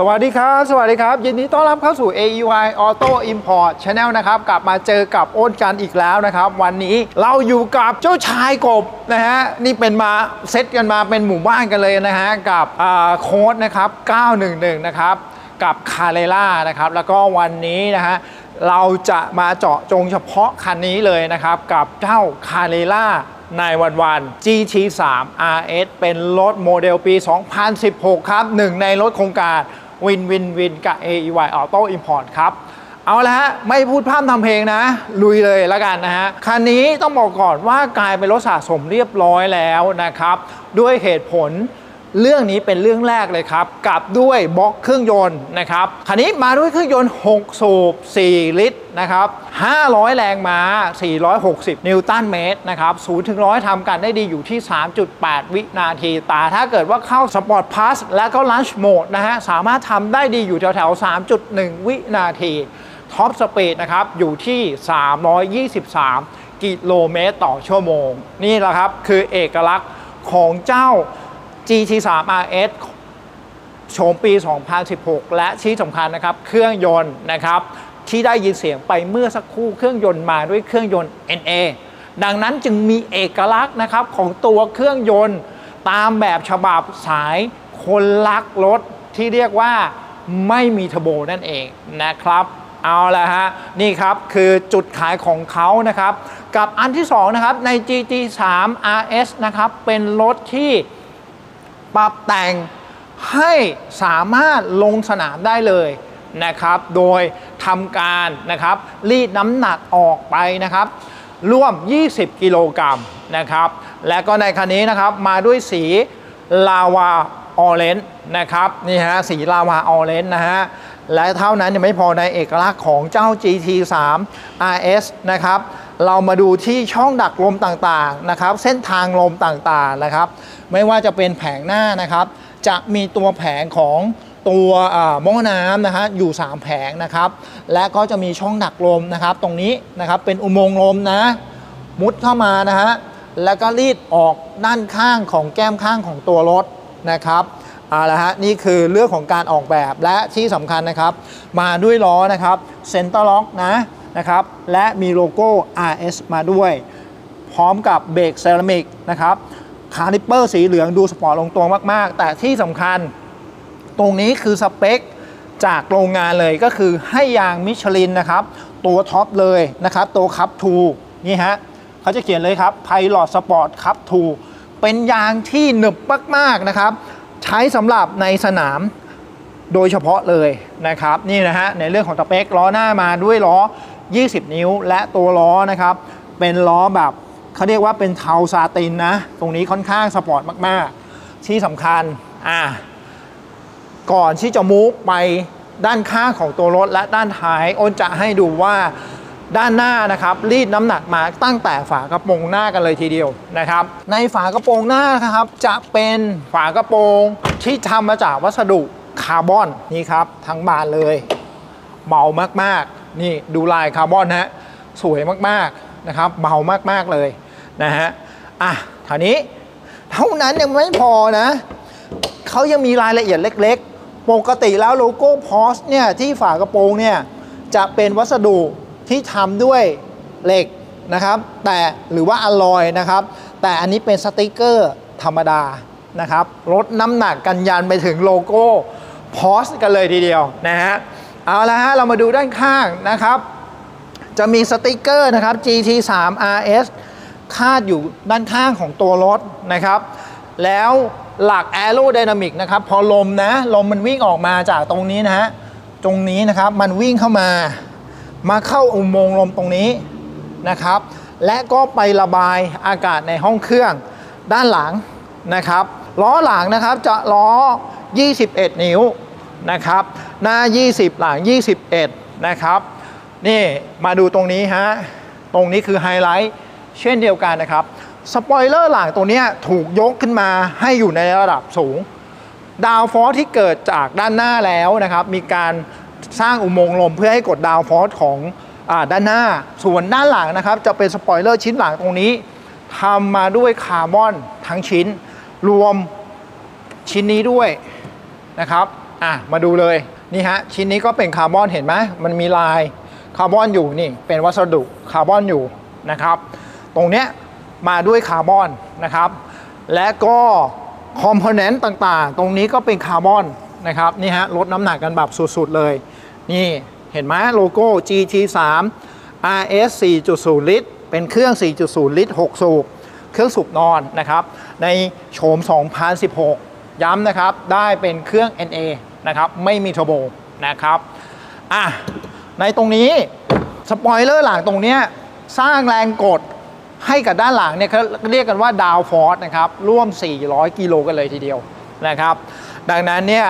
สวัสดีครับ สวัสดีครับ ยินดีต้อนรับเข้าสู่ AEY Auto Import Channel นะครับ กลับมาเจอกับโอนกันอีกแล้วนะครับ วันนี้เราอยู่กับเจ้าชายกบนะฮะ นี่เป็นมาเซตกันมาเป็นหมู่บ้านกันเลยนะฮะ กับโค้ดนะครับ 911 นะครับ กับคาเรล่านะครับ แล้วก็วันนี้นะฮะ เราจะมาเจาะจงเฉพาะคันนี้เลยนะครับ กับเจ้าคาเรล่าในวันวัน GT3 RS เป็นรถโมเดลปี 2016 ครับหนึ่งในรถโครงการ วินวินวินกับ AEY Auto Import ครับ เอาละฮะ ไม่พูดพร่ำทำเพลงนะ ลุยเลยแล้วกันนะฮะ คันนี้ต้องบอกก่อนว่ากลายเป็นรถสะสมเรียบร้อยแล้วนะครับ ด้วยเหตุผล เรื่องนี้เป็นเรื่องแรกเลยครับกับด้วยบล็อกเครื่องยนต์นะครับคันนี้มาด้วยเครื่องยนต์ 6 สูบ 4 ลิตรนะครับ 500 แรงม้า 460 นิวตันเมตรนะครับ0ถึง100ทำกันได้ดีอยู่ที่ 3.8 วินาที แต่ถ้าเกิดว่าเข้า Sport Plus และก็ launch mode นะฮะ สามารถทำได้ดีอยู่แถวๆ 3.1 วินาที top speed นะครับ อยู่ที่ 323 กิโลเมตรต่อชั่วโมง นี่แหละครับ คือเอกลักษณ์ของเจ้า GT3 RS โฉมปี 2016 และที่สำคัญนะครับ เครื่องยนต์นะครับที่ได้ยินเสียงไปเมื่อสักครู่เครื่องยนต์มาด้วยเครื่องยนต์ NA ดังนั้นจึงมีเอกลักษณ์นะครับของตัวเครื่องยนต์ตามแบบฉบับสายคนรักรถที่เรียกว่าไม่มีเทอร์โบนั่นเองนะครับ เอาละฮะ นี่ครับคือจุดขายของเขานะครับ กับอันที่ 2 นะครับ ใน GT3 RS นะครับ เป็นรถที่ ปรับแต่งให้สามารถลงสนามได้เลยนะครับ โดยทำการนะครับรีดน้ำหนักออกไปนะครับ ร่วม 20 กิโลกรัมนะครับ และก็ในคันนี้นะครับมาด้วยสีลาวาออเรนจ์นะครับนี่ฮะสีลาวาออเรนจ์นะฮะและเท่านั้นยังไม่พอในเอกลักษณ์ของเจ้า GT3 RS นะครับ เรามาดูที่ช่องดักลมต่างๆนะครับ เส้นทางลมต่างๆนะครับ ไม่ว่าจะเป็นแผงหน้านะครับ จะมีตัวแผงของตัวอ่าหม้อน้ำนะฮะอยู่ 3 แผงนะครับ และก็จะมีช่องดักลมนะครับ ตรงนี้นะครับเป็นอุโมงค์ลมนะ มุดเข้ามานะฮะแล้วก็รีดออกด้านข้างของแก้มข้างของตัวรถนะครับเอาละฮะนี่คือเรื่องของการออกแบบและที่สำคัญนะครับ มาด้วยล้อนะครับ center lock นะ นะครับ และมีโลโก้ RS มาด้วย พร้อมกับเบรกเซรามิกนะครับคาลิปเปอร์สีเหลืองดูสปอร์ตลงตัวมาก ๆ แต่ที่สำคัญตรงนี้คือสเปคจากโรงงานเลยก็คือให้ยางมิชลินนะครับ ตัวท็อปเลยนะครับ ตัว Cup 2 นี่ฮะเขาจะเขียนเลยครับ Pilot Sport Cup 2เป็นยางที่หนึบมาก ๆ นะครับ ใช้สำหรับในสนามโดยเฉพาะเลยนะครับ นี่นะฮะในเรื่องของสเปคล้อหน้ามาด้วยล้อ 20 นิ้ว และตัวล้อนะครับ เป็นล้อแบบเขาเรียกว่าเป็นเทาซาตินนะ ตรงนี้ค่อนข้างสปอร์ตมาก ๆ ที่สำคัญอ่าก่อนที่จะ move ไปด้านข้างของตัวรถและด้านท้ายอ้นจะให้ดูว่าด้านหน้านะครับรีดน้ำหนักมาตั้งแต่ฝากระโปรงหน้ากันเลยทีเดียวนะครับ ในฝากระโปรงหน้านะครับ จะเป็นฝากระโปรงที่ทำมาจากวัสดุคาร์บอนนี่ครับทั้งบานเลยเบามากๆ นี่ดูลายคาร์บอนนะฮะสวยมากๆนะครับ เบามากๆเลยนะฮะอะเท่านี้เท่านั้นยังไม่พอนะเขายังมีรายละเอียดเล็ก ๆ ปกติแล้วโลโก้พอสเนี่ยที่ฝากระโปรงเนี่ยจะเป็นวัสดุที่ทำด้วยเหล็กนะครับ แต่หรือว่าอลลอยนะครับ แต่อันนี้เป็นสติกเกอร์ธรรมดานะครับลดน้ำหนักกันยันไปถึงโลโก้พอสกันเลยทีเดียวนะฮะ เอาละฮะ เรามาดูด้านข้างนะครับ จะมีสติกเกอร์นะครับ GT3 RS คาดอยู่ด้านข้างของตัวรถนะครับ แล้วหลัก Aerodynamic นะครับ พอลมนะ ลมมันวิ่งออกมาจากตรงนี้นะฮะ ตรงนี้นะครับมันวิ่งเข้ามา มาเข้าอุโมงค์ลมตรงนี้นะครับ และก็ไประบายอากาศในห้องเครื่องด้านหลังนะครับ ล้อหลังนะครับจะล้อ 21 นิ้วนะครับ หน้า 20 หลัง 21 นะครับ นี่มาดูตรงนี้ฮะ ตรงนี้คือไฮไลท์เช่นเดียวกันนะครับ สปอยเลอร์หลังตัวนี้ถูกยกขึ้นมาให้อยู่ในระดับสูง downforce ที่เกิดจากด้านหน้าแล้วนะครับ มีการสร้างอุโมงค์ลมเพื่อให้กด downforce ของอด้านหน้า ส่วนด้านหลังนะครับ จะเป็นสปอยเลอร์ชิ้นหลังตรงนี้ทำมาด้วยคาร์บอนทั้งชิ้น รวมชิ้นนี้ด้วยนะครับ อะ มาดูเลย นี่ฮะชิ้นนี้ก็เป็นคาร์บอนเห็นไหมมันมีลายคาร์บอนอยู่นี่เป็นวัสดุคาร์บอนอยู่นะครับ ตรงเนี้ยมาด้วยคาร์บอนนะครับ และก็ component ต่างๆ ตรงนี้ก็เป็นคาร์บอนนะครับนี่ฮะลดน้ำหนักกันแบบสุดๆเลย นี่เห็นไหมโลโก้ GT3 RS 4.0 ลิตร เป็นเครื่อง 4.0 ลิตร 6 สูบ เครื่องสูบนอนนะครับ ในโฉม 2016 ย้ำนะครับ ได้เป็นเครื่อง NA นะครับไม่มีเทอร์โบนะครับอะในตรงนี้สปอยเลอร์หลังตรงเนี้ยสร้างแรงกดให้กับด้านหลังเนี่ยเขาเรียกกันว่า downforce นะครับร่วม 400 กิโลกันเลยทีเดียวนะครับ ดังนั้นเนี่ย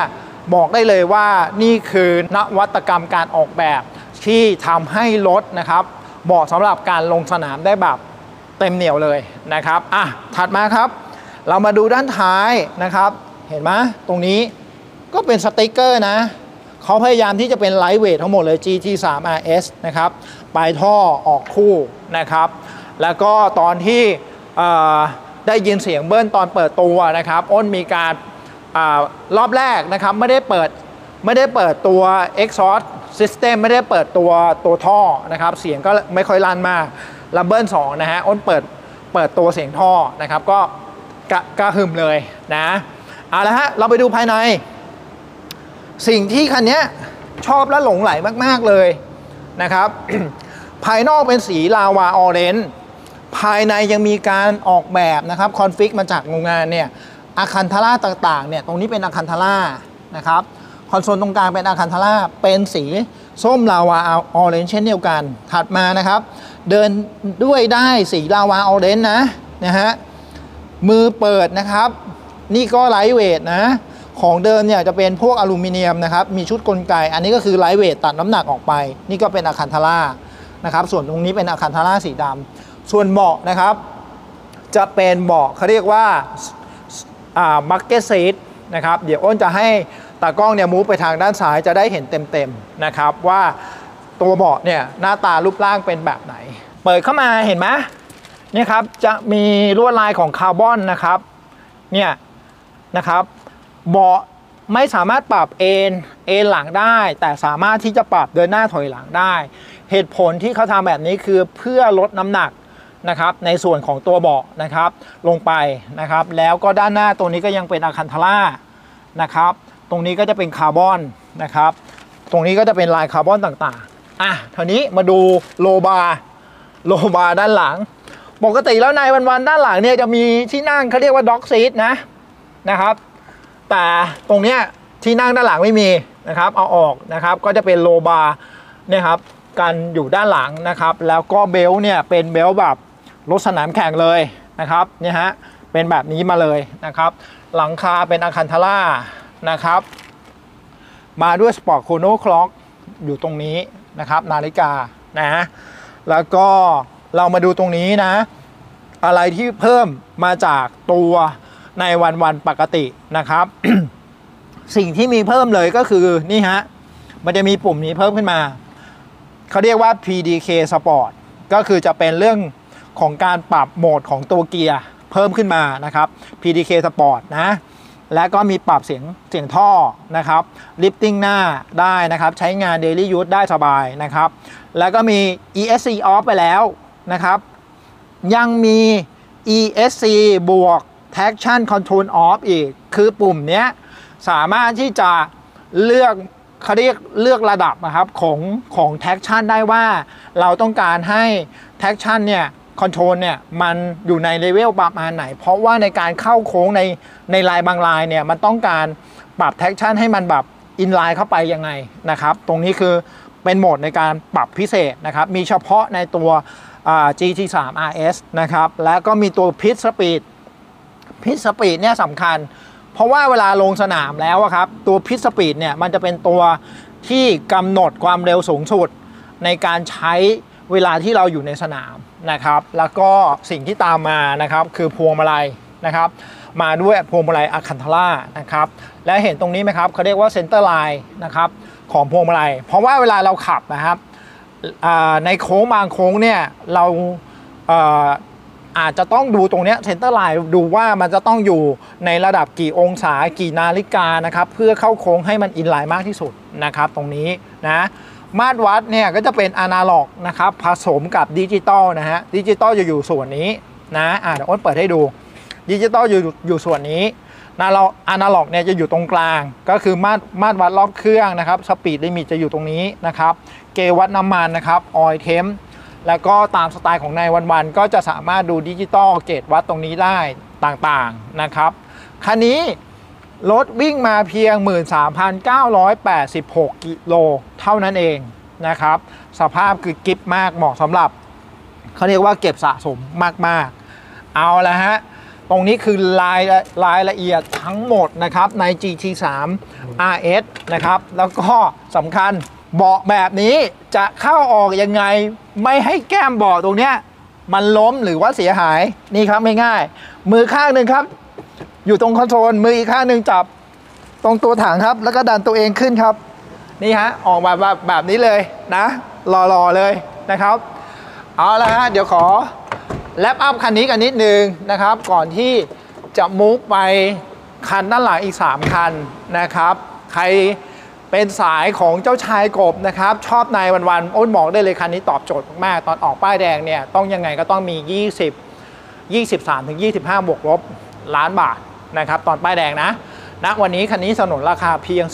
บอกได้เลยว่านี่คือนวัตกรรมการออกแบบที่ทำให้รถนะครับเหมาะสำหรับการลงสนามได้แบบเต็มเหนียวเลยนะครับอะถัดมาครับ เรามาดูด้านท้ายนะครับ เห็นไหมตรงนี้ ก็เป็นสติกเกอร์นะเขาพยายามที่จะเป็นไลท์เวททั้งหมดเลย GT3 RS นะครับปลายท่อออกคู่นะครับ แล้วก็ตอนที่ได้ยินเสียงเบิ้ลตอนเปิดตัวนะครับ อ้นมีการอารอบแรกนะครับไม่ได้เปิดไม่ได้เปิดตัว exhaust system ไม่ได้เปิดตัวตัวท่อนะครับ เสียงก็ไม่ค่อยลั่นมากแล้วเบิ้ล2นะฮะอ้นเปิดเปิดตัวเสียงท่อนะครับ ก็กระกระหึ่มเลยนะเอาละฮะเราไปดูภายใน สิ่งที่คันนี้ชอบและหลงไหลมาก ๆ เลยนะครับ ภายนอกเป็นสี Lava Orange ภายในยังมีการออกแบบนะครับ config มาจากโรงงานเนี่ย Alcantara ต่างๆเนี่ยตรงนี้เป็น Alcantara นะครับคอนโซลตรงกลางเป็น Alcantara เป็นสีส้ม Lava Orange เช่นเดียวกัน ถัดมานะครับ เดินด้วยด้ายสี Lava Orange นะนะฮะมือเปิดนะครับ นี่ก็ lightweight นะ ของเดิมเนี่ยจะเป็นพวกอลูมิเนียมนะครับ มีชุดกลไก อันนี้ก็คือ lightweight ตัดน้ำหนักออกไป นี่ก็เป็น Alcantara นะครับ ส่วนตรงนี้เป็น Alcantara สีดำส่วนเบาะนะครับ จะเป็นเบาะเขาเรียกว่าอ่า bucket seat นะครับ เดี๋ยวอ้นจะให้ตากล้องเนี่ย move ไปทางด้านซ้ายจะได้เห็นเต็มๆนะครับว่าตัวเบาะเนี่ยหน้าตารูปร่างเป็นแบบไหน เปิดเข้ามาเห็นไหมเนี่ยครับจะมีลวดลายของคาร์บอนนะครับเนี่ยนะครับ เบาะไม่สามารถปรับเอนเอนหลังได้ แต่สามารถที่จะปรับเดินหน้าถอยหลังได้ เหตุผลที่เขาทำแบบนี้คือเพื่อลดน้ำหนักนะครับในส่วนของตัวเบาะนะครับลงไปนะครับ แล้วก็ด้านหน้าตัวนี้ก็ยังเป็น Alcantara นะครับ ตรงนี้ก็จะเป็นคาร์บอนนะครับ ตรงนี้ก็จะเป็นลายคาร์บอนต่างๆอะทีนี้มาดูroll bar roll bar ด้านหลัง ปกติแล้ว nine one one ด้านหลังเนี่ยจะมีที่นั่งเขาเรียกว่า dog seat นะนะครับ แต่ตรงเนี้ยที่นั่งด้านหลังไม่มีนะครับเอาออกนะครับก็จะเป็น roll bar เนี่ยครับกันอยู่ด้านหลังนะครับ แล้วก็ belt เนี่ยเป็น belt แบบรถสนามแข่งเลยนะครับเนี่ยฮะเป็นแบบนี้มาเลยนะครับ หลังคาเป็น Alcantara นะครับ มาด้วย Sport Chrono clock อยู่ตรงนี้นะครับ นาฬิกานะแล้วก็เรามาดูตรงนี้นะ อะไรที่เพิ่มมาจากตัว nine one one ปกตินะครับ สิ่งที่มีเพิ่มเลยก็คือนี่ฮะ มันจะมีปุ่มนี้เพิ่มขึ้นมา เขาเรียกว่า PDK Sport ก็คือจะเป็นเรื่องของการปรับโหมดของตัวเกียร์เพิ่มขึ้นมานะครับ PDK Sport นะ และก็มีปรับเสียงเสียงท่อนะครับลิฟติ้งหน้าได้นะครับ ใช้งาน Daily Use ได้สบายนะครับ แล้วก็มี ESC off ไปแล้วนะครับ ยังมี ESC บวก Traction Control Off อีก คือปุ่มนี้สามารถที่จะเลือกเขาเรียกเลือกระดับนะครับของของ Traction ได้ว่า เราต้องการให้ Traction เนี่ย Control เนี่ยมันอยู่ในเลเวลประมาณไหน เพราะว่าในการเข้าโค้งในในลายบางลายเนี่ยมันต้องการปรับ Traction ให้มันแบบ in line เข้าไปยังไงนะครับ ตรงนี้คือเป็นโหมดในการปรับพิเศษนะครับ มีเฉพาะในตัวอ่า GT3 RS นะครับ แล้วก็มีตัว pit speed pit speed เนี่ยสำคัญ เพราะว่าเวลาลงสนามแล้วอะครับ ตัว pit speed เนี่ยมันจะเป็นตัวที่กำหนดความเร็วสูงสุด ในการใช้เวลาที่เราอยู่ในสนามนะครับ แล้วก็สิ่งที่ตามมานะครับคือพวงมาลัยนะครับมาด้วยพวงมาลัย Alcantara นะครับและเห็นตรงนี้ไหมครับเขาเรียกว่า center line นะครับของพวงมาลัย เพราะว่าเวลาเราขับนะครับในโค้งบางโค้งเนี่ยเรา อาจจะต้องดูตรงนี้ center line ดูว่ามันจะต้องอยู่ในระดับกี่องศากี่นาฬิกานะครับเพื่อเข้าโค้งให้มัน in line มากที่สุดนะครับตรงนี้นะมาตรวัดเนี่ยก็จะเป็นอนาล็อกนะครับผสมกับดิจิตอลนะฮะดิจิตอลจะอยู่ส่วนนี้นะอ่าเดี๋ยวอ้นเปิดให้ดูดิจิตอลอยู่อยู่ส่วนนี้นาล็อกอนาล็อกเนี่ยจะอยู่ตรงกลาง ก็คือมาตรมาตรวัดรอบเครื่องนะครับ speed limit จะอยู่ตรงนี้นะครับ เกจวัดน้ำมันนะครับ oil temp แล้วก็ตามสไตล์ของ nine one one ก็จะสามารถดูดิจิตอลเกจวัดตรงนี้ได้ต่างๆนะครับคันนี้รถวิ่งมาเพียง 13,986 กิโลเท่านั้นเองนะครับ สภาพคือกิฟมากเหมาะสำหรับเขาเรียกว่าเก็บสะสมมากๆ เอาละฮะ ตรงนี้คือรายรายละเอียดทั้งหมดนะครับใน GT3 RS นะครับ แล้วก็สำคัญ เบาะแบบนี้จะเข้าออกยังไง ไม่ให้แก้มเบาะตรงเนี้ยมันล้มหรือว่าเสียหายนี่ครับง่ายมือข้างหนึ่งครับ อยู่ตรงคอนโซลมืออีกข้างหนึ่งจับตรงตัวถังครับ แล้วก็ดันตัวเองขึ้นครับ นี่ฮะออกมาแบบแบบนี้เลยนะรอๆเลยนะครับ เอาละฮะเดี๋ยวขอแลปอัพคันนี้กันนิดนึงนะครับ ก่อนที่จะมุกไปคันด้านหลังอีก 3 คันนะครับ ใคร เป็นสายของเจ้าชายกบนะครับ ชอบนายวันๆอ้นบอกได้เลยคันนี้ตอบโจทย์มากๆ ตอนออกป้ายแดงเนี่ยต้องยังไงก็ต้องมี 20 23ถึง25 บวกลบล้านบาทนะครับ ตอนป้ายแดงนะณวันนี้คันนี้สนนราคาเพียง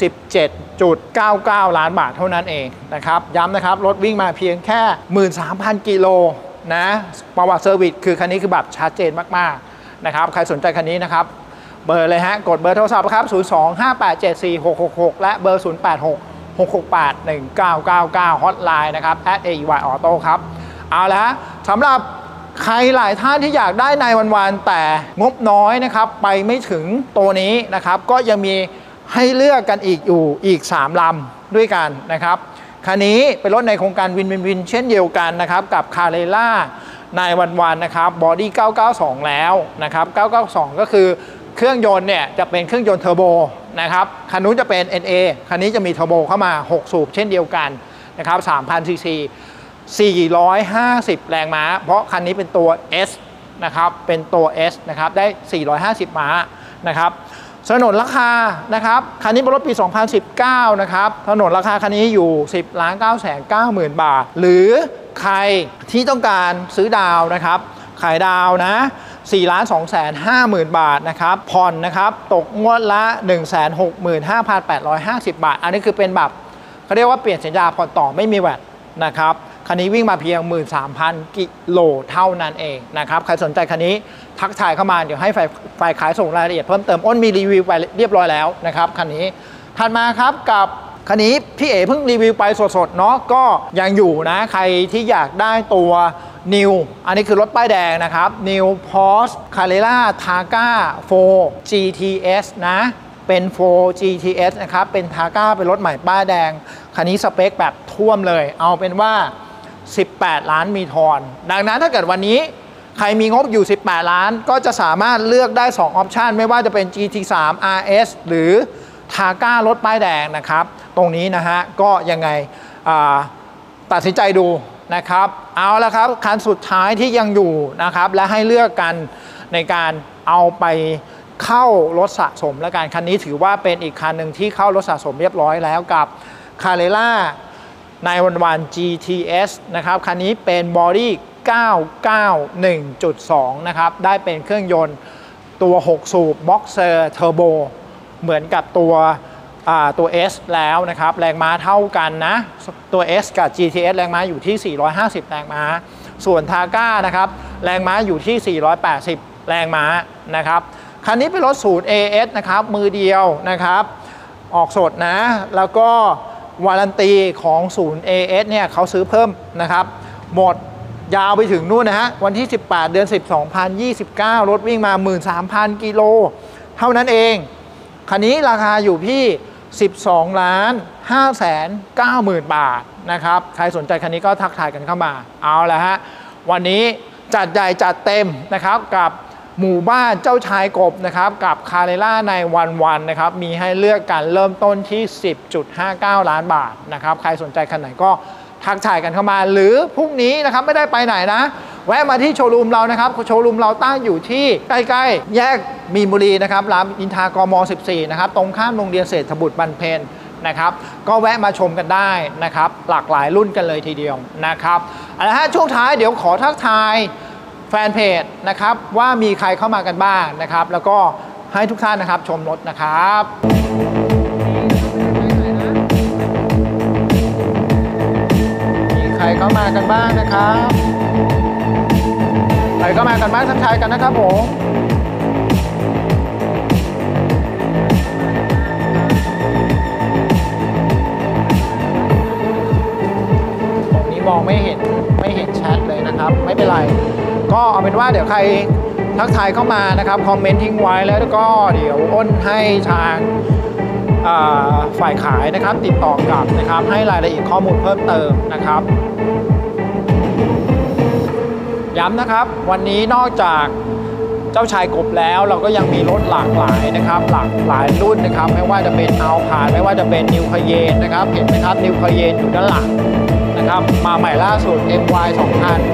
17.99 ล้านบาทเท่านั้นเองนะครับ ย้ำนะครับรถวิ่งมาเพียงแค่ 13,000 กิโลนะประวัติ service คือคันนี้คือแบบชัดเจนมากๆนะครับใครสนใจคันนี้นะครับ เบอร์เลยฮะ กดเบอร์โทรศัพท์ครับ 025874666 และเบอร์ 086 668 1999 ฮอตไลน์นะครับ at AEY Auto ครับ เอาละฮะสำหรับใครหลายท่านที่อยากได้ nine one one แต่งบน้อยนะครับ ไปไม่ถึงตัวนี้นะครับ ก็ยังมีให้เลือกกันอีกอยู่อีก 3 ลำด้วยกันนะครับคันนี้เป็นรถในโครงการ win win win เช่นเดียวกันนะครับ กับ Carrera nine one one นะครับ body 992 แล้วนะครับ 992 ก็คือ เครื่องยนต์เนี่ยจะเป็นเครื่องยนต์เทอร์โบนะครับคันนู้นจะเป็น NA คันนี้จะมีเทอร์โบเข้ามา 6 สูบเช่นเดียวกันนะครับ3,000ซีซี450 แรงม้า เพราะคันนี้เป็นตัว S นะครับ เป็นตัว S นะครับ ได้ 450 ม้า นะครับถนนราคา นะครับ คันนี้เป็นรถปี 2019 นะครับ ถนนราคาคันนี้อยู่ 10ล้าน9แสน9หมื่นบาท หรือใครที่ต้องการซื้อดาวนะครับ ขายดาวนะ 4ล้าน2แสน5หมื่นบาทนะครับผ่อนนะครับตกงวดละ 1 6 5 8 5 0 บาท อันนี้คือเป็นแบบเขาเรียกว่าเปลี่ยนสัญญาผ่อนต่อไม่มีแวดนะครับคันนี้วิ่งมาเพียง 13,000 กิโลเท่านั้นเองนะครับใครสนใจคันนี้ทักทายเข้ามาเดี๋ยวให้ฝ่ายฝ่ายขายส่งรายละเอียดเพิ่มเติมอ้นมีรีวิวไปเรียบร้อยแล้วนะครับคันนี้ถัดมาครับกับคันนี้พี่เอ๋เพิ่งรีวิวไปสดๆเนาะก็ยังอยู่นะใครที่อยากได้ตัว New อันนี้คือรถป้ายแดงนะครับ New Porsche Carrera Targa 4 GTS นะเป็น 4 GTS นะครับ เป็นทาก้าเป็นรถใหม่ป้ายแดง คันนี้สเปคแบบท่วมเลย เอาเป็นว่า 18 ล้านมีทอน ดังนั้นถ้าเกิดวันนี้ ใครมีงบอยู่ 18 ล้าน ก็จะสามารถเลือกได้ 2 ออปชันไม่ว่าจะเป็น GT3 RS หรือทาก้ารถป้ายแดงนะครับ ตรงนี้นะฮะ ก็ยังไงตัดสินใจดู นะครับ เอาละครับคันสุดท้ายที่ยังอยู่นะครับ และให้เลือกกันในการเอาไปเข้ารถสะสมและการคันนี้ถือว่าเป็นอีกคันหนึ่งที่เข้ารถสะสมเรียบร้อยแล้วกับ Carrera nine one one GTS นะครับ คันนี้เป็น body 991.2 นะครับ ได้เป็นเครื่องยนต์ตัว 6 สูบ Boxer Turbo เหมือนกับตัว ตัว S แล้วนะครับ แรงม้าเท่ากันนะ ตัว S กับ GTS แรงม้าอยู่ที่ 450 แรงม้า ส่วน t a g a นะครับ แรงม้าอยู่ที่ 480 แรงม้านะครับ คันนี้เป็นรถศูนย์ AS นะครับ มือเดียวนะครับ ออกสดนะ แล้วก็วารันตีของศูนย์ AS เนี่ยเขาซื้อเพิ่มนะครับ หมดยาวไปถึงนู่นนะฮะ วันที่ 18 เดือน 10 2029 รถวิ่งมา 13,000 กิโล เท่านั้นเอง คันนี้ราคาอยู่ที่ 12 ล้าน5แสน9หมื่นบาทนะครับ ใครสนใจคันนี้ก็ทักทายกันเข้ามา เอาละฮะ วันนี้จัดใหญ่จัดเต็มนะครับกับหมู่บ้านเจ้าชายกบนะครับกับคาเรล่าในวันวันนะครับมีให้เลือกกันเริ่มต้นที่ 10.59 ล้านบาทนะครับ ใครสนใจคันไหนก็ ทักทายกันเข้ามา หรือพรุ่งนี้นะครับไม่ได้ไปไหนนะ แวะมาที่โชว์รูมเรานะครับโชว์รูมเราตั้งอยู่ที่ใกล้ๆ แยกมีนบุรีนะครับรามอินทากม 14 นะครับ ตรงข้ามโรงเรียนเศรษฐบุตรบันเพนนะครับก็แวะมาชมกันได้นะครับ หลากหลายรุ่นกันเลยทีเดียวนะครับเอาละฮะช่วงท้ายเดี๋ยวขอทักทายแฟนเพจนะครับว่ามีใครเข้ามากันบ้างนะครับ แล้วก็ให้ทุกท่านนะครับชมรถนะครับ รเข้ามากันบ้างนะครับใครเข้ามากันบ้างทักทายกันนะครับผมนี้มองไม่เห็นไม่เห็นแชทเลยนะครับ ไม่เป็นไร ก็เอาเป็นว่าเดี๋ยวใครทักทายเข้ามานะครับ คอมเมนต์ทิ้งไว้แล้วก็เดี๋ยวอ้นให้ทาง ฝ่ายขายนะครับติดต่อกลับนะครับให้รายละเอียดข้อมูลเพิ่มเติมนะครับ ย้ำนะครับวันนี้นอกจากเจ้าชายกบแล้วเราก็ยังมีรถหลากหลายนะครับ หลากหลายรุ่นนะครับ ไม่ว่าจะเป็นเอาผานไม่ว่าจะเป็นนิวคเยนนะครับเห็นไหมครับนิวคเยนอยู่ด้านหลังนะครับมาใหม่ล่าสุด MY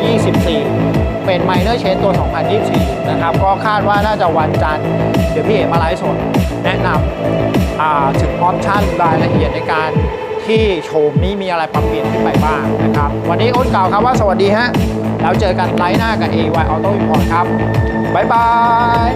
2024 เป็น Minor Change ตัว 2024 นะครับ ก็คาดว่าน่าจะวันจันทร์ เดี๋ยวพี่เอกมาไลฟ์สดแนะนำอ่าถึงออปชั่นรายละเอียดในการที่โฉมนี้มีอะไรปรับเปลี่ยนขึ้นไปบ้างนะครับ วันนี้อ้นกล่าวครับว่าสวัสดีฮะ แล้วเจอกันไลฟ์หน้ากับ AY Auto Import ครับ บ๊ายบาย